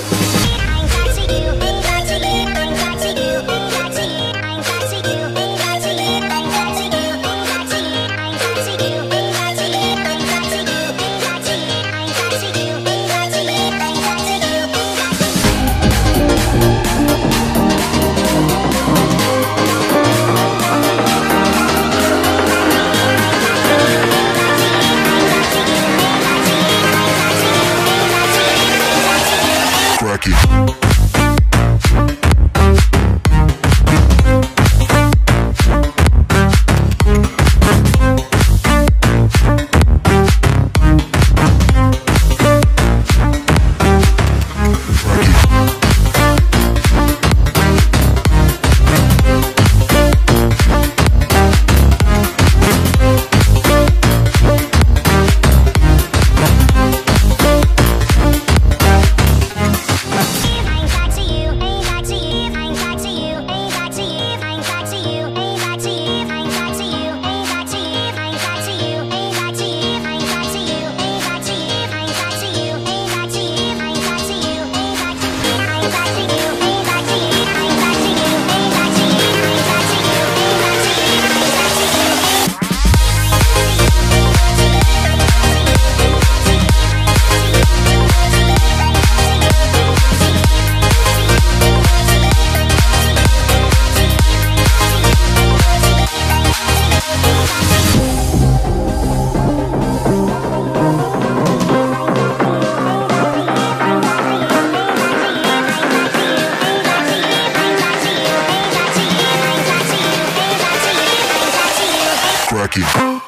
crack Thank you. cracking.